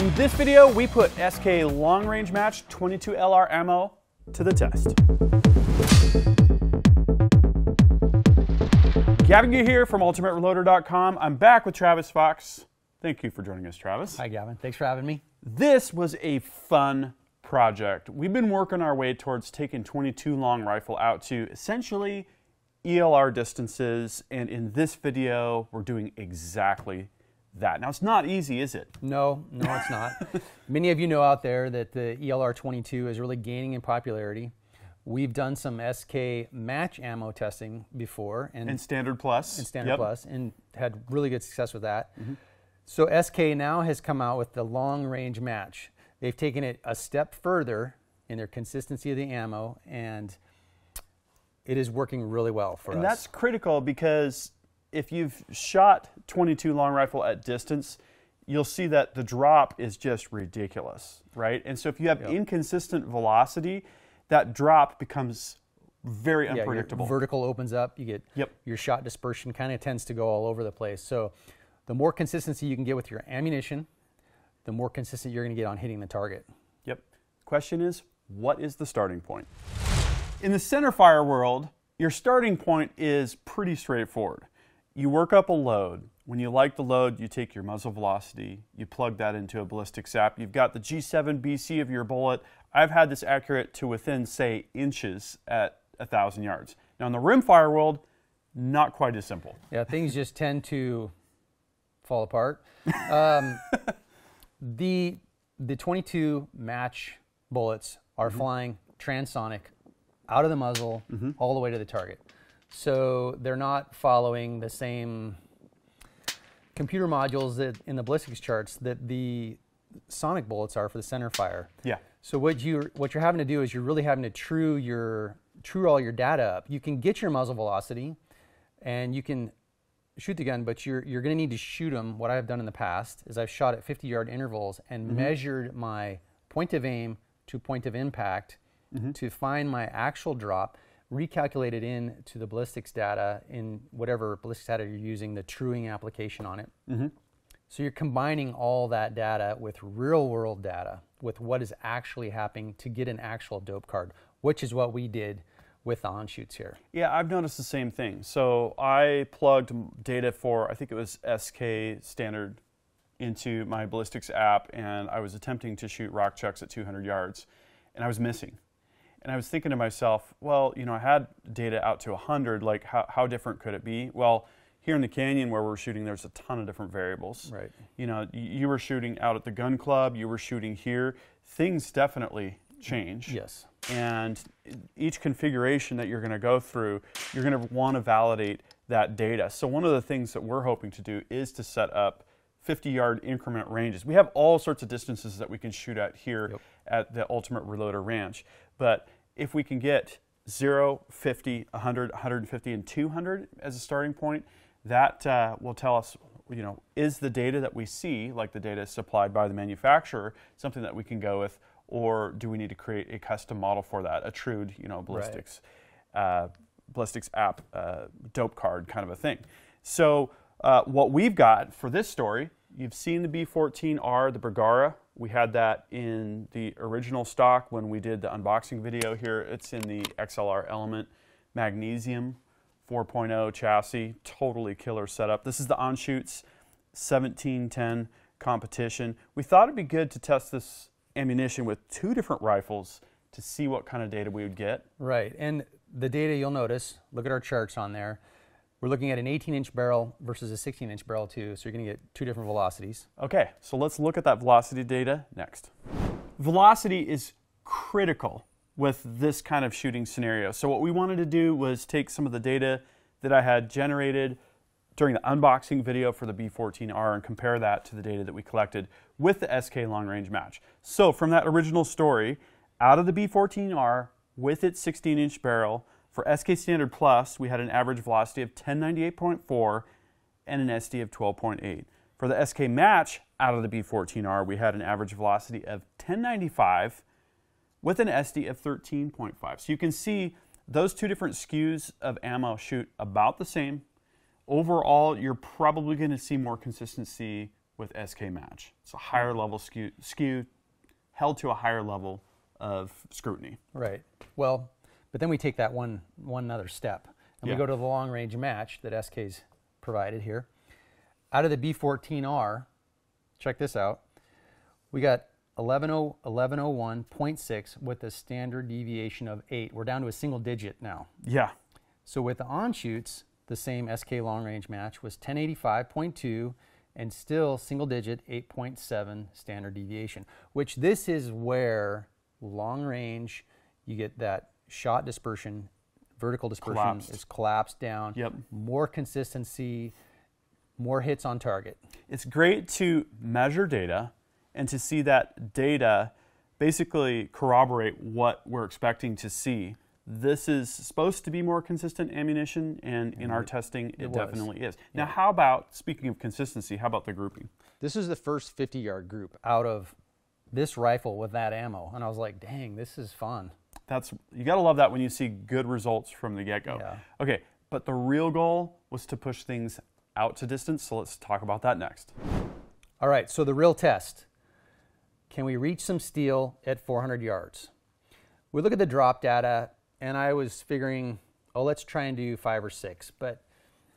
In this video, we put SK Long Range Match 22 LR ammo to the test. Gavin Gu here from UltimateReloader.com. I'm back with Travis Fox. Thank you for joining us, Travis. Hi, Gavin. Thanks for having me. This was a fun project. We've been working our way towards taking 22 long rifle out to essentially ELR distances, and in this video, we're doing exactly that. Now, it's not easy, is it? No, no, it's not. Many of you know out there that the ELR 22 is really gaining in popularity. We've done some SK match ammo testing before and, And Standard Plus. and Standard Yep. Plus and had really good success with that. Mm-hmm. So SK now has come out with the long range match. They've taken it a step further in their consistency of the ammo and it is working really well for And us. that's critical because if you've shot 22 long rifle at distance, you'll see that the drop is just ridiculous, right? And so if you have inconsistent velocity, that drop becomes very Yeah, your unpredictable. vertical opens up. You get Yep. your shot dispersion kind of tends to go all over the place. So, the more consistency you can get with your ammunition, the more consistent you're going to get on hitting the target. Yep. Question is, what is the starting point? In the center fire world, your starting point is pretty straightforward. You work up a load. When you like the load, you take your muzzle velocity, you plug that into a ballistics app. You've got the G7 BC of your bullet. I've had this accurate to within, say, inches at a thousand yards. Now, in the rimfire world, not quite as simple. Yeah, things just tend to fall apart. Um, the the 22 match bullets are flying transonic out of the muzzle all the way to the target. So they're not following the same computer modules that in the ballistics charts that the sonic bullets are for the center fire. Yeah. So what you what you're having to do is you're really having to true your true all your data up. You can get your muzzle velocity, and you can shoot the gun, but you're you're going to need to shoot them. What I've done in the past is I've shot at 50 yard intervals and mm-hmm. measured my point of aim to point of impact mm-hmm. to find my actual drop. Recalculate it in to the ballistics data in whatever ballistics data you're using, the truing application on it. Mm-hmm. So you're combining all that data with real world data, with what is actually happening to get an actual dope card, which is what we did with the Anschutz here. Yeah, I've noticed the same thing. So I plugged data for, I think it was SK standard, into my ballistics app, and I was attempting to shoot rock chucks at 200 yards, and I was missing. And I was thinking to myself, well, you know, I had data out to 100, like how, how different could it be? Well, here in the canyon where we're shooting, there's a ton of different variables. Right. You know, you were shooting out at the gun club, you were shooting here. Things definitely change. Yes. And each configuration that you're going to go through, you're going to want to validate that data. So, one of the things that we're hoping to do is to set up 50 yard increment ranges. We have all sorts of distances that we can shoot at here at the Ultimate Reloader Ranch. But if we can get 0, 50, 100, 150, and 200 as a starting point, that uh, will tell us you know, is the data that we see, like the data supplied by the manufacturer, something that we can go with, or do we need to create a custom model for that, a true, you know, ballistics, uh, ballistics app uh, dope card kind of a thing. So uh, what we've got for this story, you've seen the B14R, the Bergara. We had that in the original stock when we did the unboxing video here. It's in the XLR Element Magnesium 4.0 chassis, totally killer setup. This is the Anschutz 1710 competition. We thought it'd be good to test this ammunition with two different rifles to see what kind of data we would get. Right. And the data you'll notice, look at our charts on there. We're looking at an 18 inch barrel versus a 16 inch barrel, too. So you're going to get two different velocities. Okay, so let's look at that velocity data next. Velocity is critical with this kind of shooting scenario. So what we wanted to do was take some of the data that I had generated during the unboxing video for the B14R and compare that to the data that we collected with the SK long range match. So from that original story, out of the B14R with its 16 inch barrel, for SK Standard Plus, we had an average velocity of 1098.4 and an SD of 12.8. For the SK Match out of the B14R, we had an average velocity of 1095 with an SD of 13.5. So you can see those two different SKUs of ammo shoot about the same. Overall, you're probably going to see more consistency with SK Match. It's a higher level SKU, SKU held to a higher level of scrutiny. Right. Well, but then we take that one one other step, and Yeah. we go to the long range match that SK's provided here. Out of the B14R, check this out. We got 11 1101.6 with a standard deviation of 8. We're down to a single digit now. Yeah. So with the Anschutz, the same SK long range match was 1085.2 and still single digit 8.7 standard deviation, which this is where long range you get that shot dispersion, vertical dispersion Collapsed. is collapsed down, Yep. more consistency, more hits on target. It's great to measure data and to see that data basically corroborate what we're expecting to see. This is supposed to be more consistent ammunition, and in our testing, it, was. definitely is. Now, how about, speaking of consistency, how about the grouping? This is the first 50 yard group out of this rifle with that ammo. And I was like, dang, this is fun. That's you got to love that when you see good results from the get-go. Yeah. Okay, but the real goal was to push things out to distance, so let's talk about that next. All right, so the real test. Can we reach some steel at 400 yards? We look at the drop data, and I was figuring, oh, let's try and do five or six, but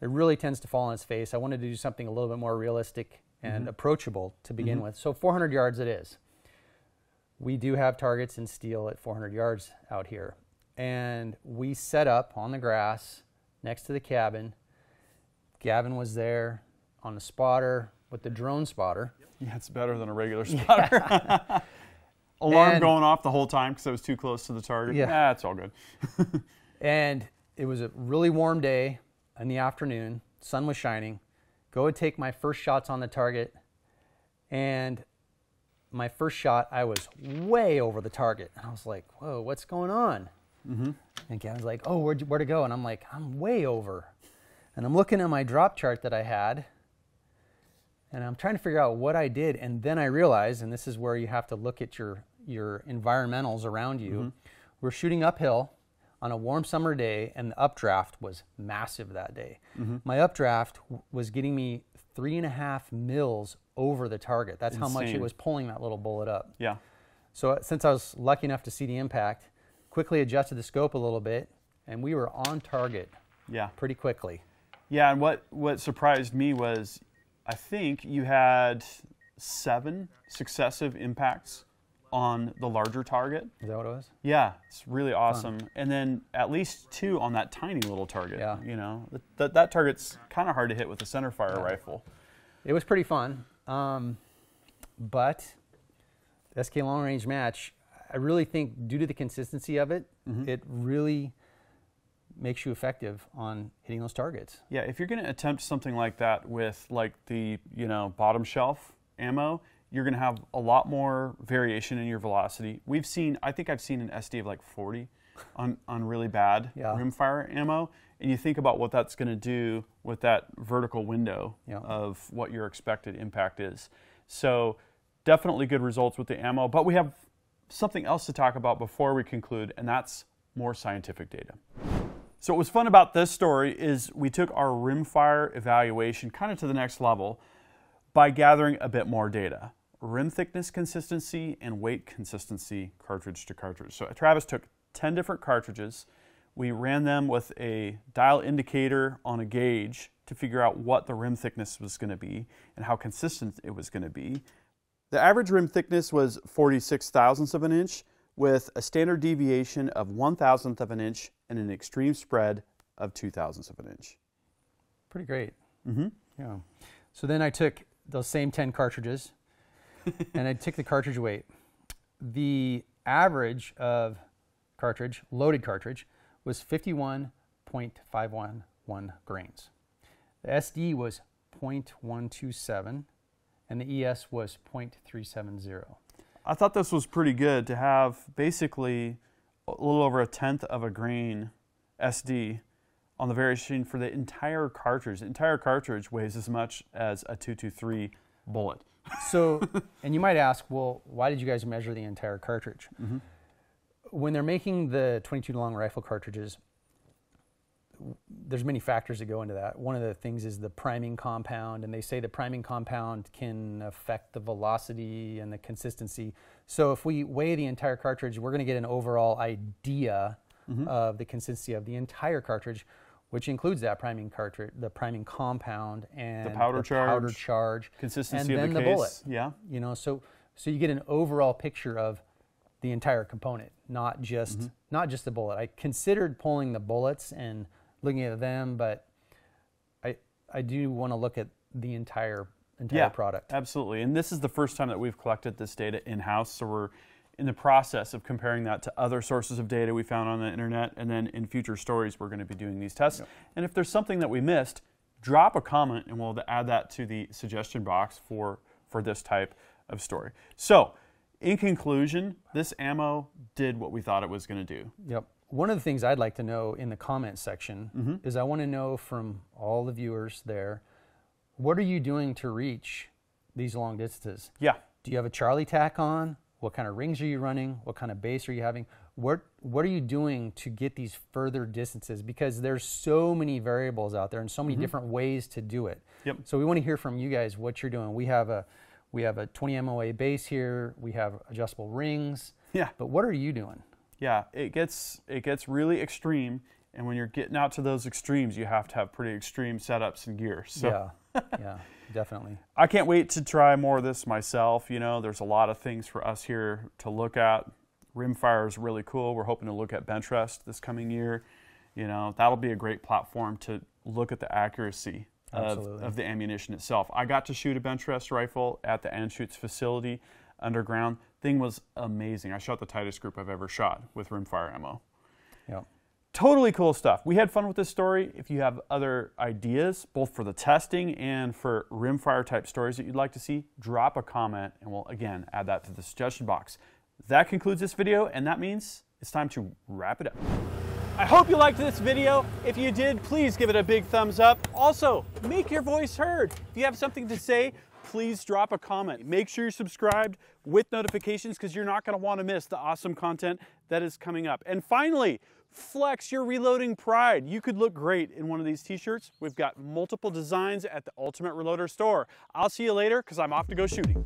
it really tends to fall on its face. I wanted to do something a little bit more realistic and mm-hmm. approachable to begin mm-hmm. with. So 400 yards it is. We do have targets in steel at 400 yards out here. And we set up on the grass next to the cabin. Gavin was there on the spotter with the drone spotter. Yeah, it's better than a regular spotter. Alarm And- going off the whole time because I was too close to the target. Yeah. Yeah, it's all good. And it was a really warm day in the afternoon. Sun was shining. Go and take my first shots on the target. And my first shot, I was way over the target. And I was like, whoa, what's going on? Mm-hmm. And Gavin's like, oh, where'd you, where to go? And I'm like, I'm way over. And I'm looking at my drop chart that I had. And I'm trying to figure out what I did. And then I realized, and this is where you have to look at your, your environmentals around you. Mm-hmm. We're shooting uphill on a warm summer day, and the updraft was massive that day. Mm-hmm. My updraft w- was getting me three and a half mils over the target. That's how much it was pulling that little bullet up. Yeah. So uh, since I was lucky enough to see the impact, quickly adjusted the scope a little bit, and we were on target Yeah. pretty quickly. Yeah, and what, what surprised me was I think you had seven successive impacts on the larger target. Is that what it was? Yeah, it's really awesome. And then at least two on that tiny little target. Yeah. You know, that, that, that target's kind of hard to hit with a center fire rifle. It was pretty fun. Um, but SK long range match, I really think due to the consistency of it, it really makes you effective on hitting those targets. Yeah, if you're going to attempt something like that with like the, you know, bottom shelf ammo, you're going to have a lot more variation in your velocity. We've seen, I think I've seen an SD of like 40 on, on really bad Yeah. rimfire ammo. And you think about what that's going to do with that vertical window Yeah. of what your expected impact is. So definitely good results with the ammo. But we have something else to talk about before we conclude, and that's more scientific data. So what was fun about this story is we took our rimfire evaluation kind of to the next level by gathering a bit more data. Rim thickness consistency and weight consistency cartridge to cartridge. So Travis took 10 different cartridges. We ran them with a dial indicator on a gauge to figure out what the rim thickness was going to be and how consistent it was going to be. The average rim thickness was 46 thousandths of an inch with a standard deviation of one thousandth of an inch and an extreme spread of two thousandths of an inch. Pretty great. Mm-hmm. Yeah. So then I took those same 10 cartridges and I took the cartridge weight. The average of cartridge, loaded cartridge, was 51.511 grains. The SD was 0.127 and the ES was 0.370. I thought this was pretty good to have basically a little over a tenth of a grain SD on the variation for the entire cartridge. The entire cartridge weighs as much as a 223 bullet. So, and you might ask, well, why did you guys measure the entire cartridge? When they're making the 22 long rifle cartridges, there's many factors that go into that. One of the things is the priming compound, and they say the priming compound can affect the velocity and the consistency. So if we weigh the entire cartridge, we're going to get an overall idea mm-hmm. of the consistency of the entire cartridge, which includes that priming cartridge, the priming compound, and the powder the charge, powder charge, consistency and then of the, the case. bullet. Yeah, you know, so so you get an overall picture of the entire component, not just mm-hmm. not just the bullet. I considered pulling the bullets and looking at them, but I I do want to look at the entire entire yeah, product. Absolutely. And this is the first time that we've collected this data in house, so we're in the process of comparing that to other sources of data we found on the internet, and then in future stories we're going to be doing these tests. Yep. And if there's something that we missed, drop a comment and we'll add that to the suggestion box for for this type of story. So in conclusion, this ammo did what we thought it was going to do. Yep. One of the things I'd like to know in the comment section mm-hmm. is I want to know from all the viewers there, what are you doing to reach these long distances? Yeah. Do you have a Charlie TARAC on? What kind of rings are you running? What kind of base are you having? What what are you doing to get these further distances? Because there's so many variables out there and so many mm-hmm. different ways to do it. Yep. So we want to hear from you guys what you're doing. We have a we have a 20 MOA base here. We have adjustable rings. Yeah. But what are you doing? Yeah, it gets it gets really extreme, and when you're getting out to those extremes, you have to have pretty extreme setups and gear. So. Yeah. yeah. Definitely. I can't wait to try more of this myself. You know, there's a lot of things for us here to look at. Rimfire is really cool. We're hoping to look at bench rest this coming year. You know, that'll be a great platform to look at the accuracy of, of, the ammunition itself. I got to shoot a bench rest rifle at the Anschutz facility underground. Thing was amazing. I shot the tightest group I've ever shot with rimfire ammo. Yeah. Totally cool stuff. We had fun with this story. If you have other ideas, both for the testing and for rimfire type stories that you'd like to see, drop a comment and we'll again add that to the suggestion box. That concludes this video, and that means it's time to wrap it up. I hope you liked this video. If you did, please give it a big thumbs up. Also, make your voice heard. If you have something to say, please drop a comment. Make sure you're subscribed with notifications because you're not going to want to miss the awesome content that is coming up. And finally, flex your reloading pride. You could look great in one of these t-shirts. We've got multiple designs at the Ultimate Reloader store. I'll see you later because I'm off to go shooting.